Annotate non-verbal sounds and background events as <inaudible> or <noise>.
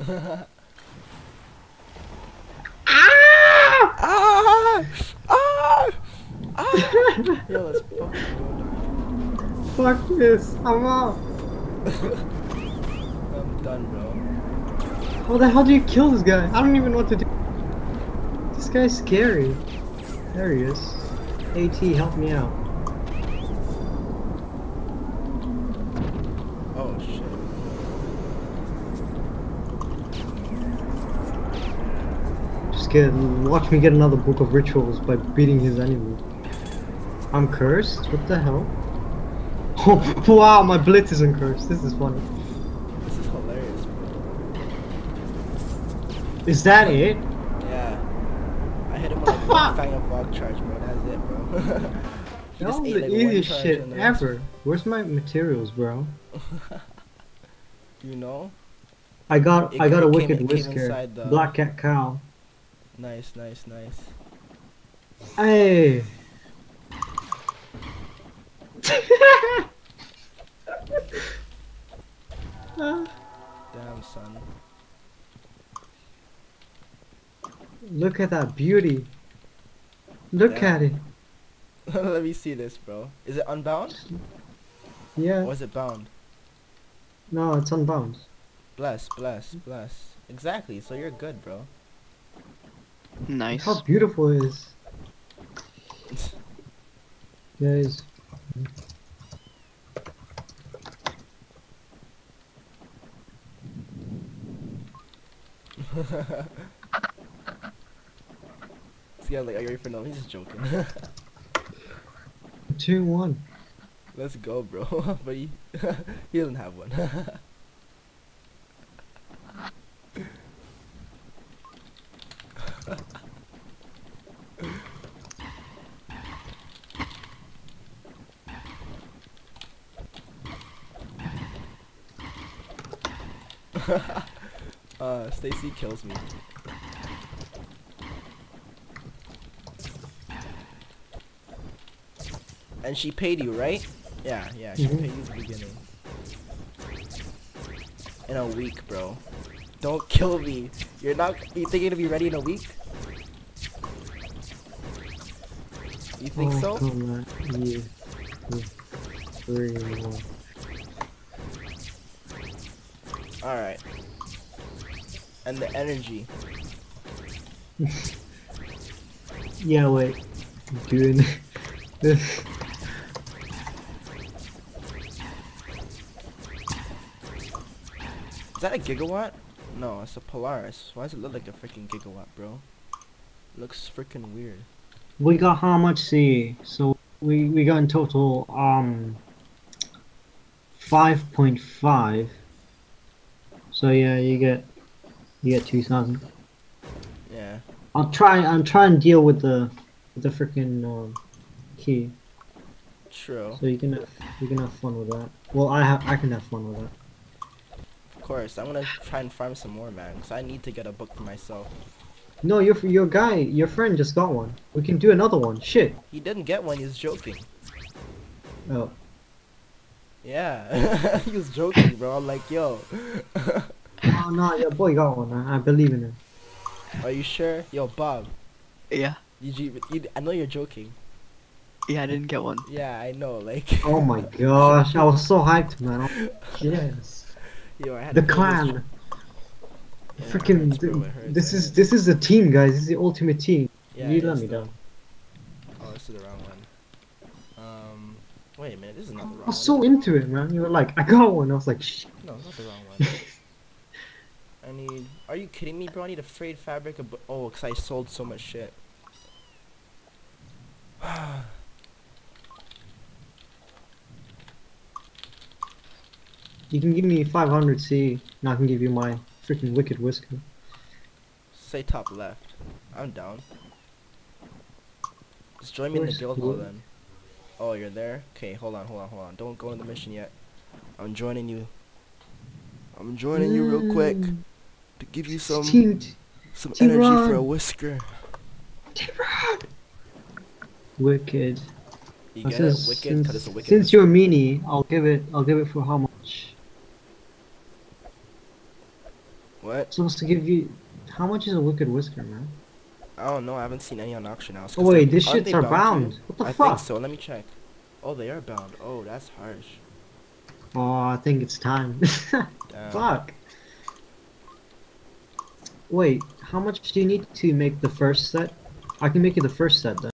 ah! Ah! Ah! ah! <laughs> Yo, let's fucking go. Fuck this. I'm off. <laughs> I'm done, bro. How the hell do you kill this guy? I don't even know what to do. This guy's scary. There he is. AT, help me out. Get watch me get another book of rituals by beating his enemy. I'm cursed? What the hell? Oh <laughs> wow, my blitz isn't cursed. This is funny. This is hilarious, bro. Is that it? Yeah. I hit him with a fang of Vog charge, bro. That's it, bro. <laughs> That was ate, the like, easiest shit rest- ever. Where's my materials, bro? <laughs> you know? I got It I got a wicked came whisker. the- Black Kat cowl. Nice, nice, nice. Hey. Damn, son. Look at that beauty. Look Yeah. at it. <laughs> Let me see this, bro. Is it unbound? Yeah. Or is it bound? No, it's unbound. Bless, bless, bless. Exactly, so you're good, bro. Nice. How beautiful it is. Guys. <laughs> See, yeah, like, are you ready for no? He's just joking. 2 1. <laughs> Let's go, bro. <laughs> but he, he doesn't have one. <laughs> uh, Stacy kills me. And she paid you, right? Yeah, yeah, she Mhm. paid you at the beginning. In a week, bro. Don't <laughs> kill me. You're not. You think you're gonna be ready in a week? You think oh, so? Yeah. yeah. Three more. Alright. And the energy. <laughs> Yeah, wait. Doing <laughs> this. Is that a gigawatt? No, it's a Polaris. Why does it look like a freaking gigawatt, bro? looks freaking weird. We got how much C? So we we got in total um five point five. So yeah, you get you get two thousand. Yeah. I'll try. I'm trying to deal with the with the freaking um, key, True. so you can have, you can have fun with that. Well, I have I can have fun with that. Of course. I'm gonna try and farm some more, man. Because I need to get a book for myself. No, your your guy, your friend just got one. We can do another one. Shit. He didn't get one. He's joking. Oh, Yeah. <laughs> he was joking, bro. I'm like, yo. <laughs> oh no, your boy got one. I, I believe in him. Are you sure? Yo, Bob. Yeah. You, you, you, I know you're joking. Yeah, I didn't get one. Yeah, I know. Like. Oh my gosh, I was so hyped, man. Oh, yes. <laughs> Yo, I had The to film this- clan. Yeah, Freaking. hurts, bro, hurts, This it is hurts. this is the team, guys. This is the ultimate team. Yeah, you let me though. down. Oh, this is the wrong one. Um, wait a minute, this is not the wrong. I was one. so into it, man. You were like, I got one. I was like, shh. No, it's not the wrong one. <laughs> I need. Are you kidding me, bro? I need a frayed fabric. Oh, cause I sold so much shit. You can give me 500 C, and I can give you my freaking wicked whisker. Say top left. I'm down. Just join me in the guild hall then. Oh, you're there? Okay, hold on, hold on, hold on. Don't go on the mission yet. I'm joining you. I'm joining you real quick Mm, to give you some Dude. some Dude. energy for a whisker. Tehran. Wicked. You get wicked, since, cut a wicked. Since you're meanie, I'll give it. I'll give it for how much? What? I'm supposed to give you. How much is a wicked whisker, man? I don't know. I haven't seen any on auction house. Oh wait, these shits are bound. bound. What the I fuck? I think so. Let me check. Oh, they are bound. Oh, that's harsh. Oh, I think it's time. <laughs> fuck. Wait, how much do you need to make the first set? I can make you the first set then.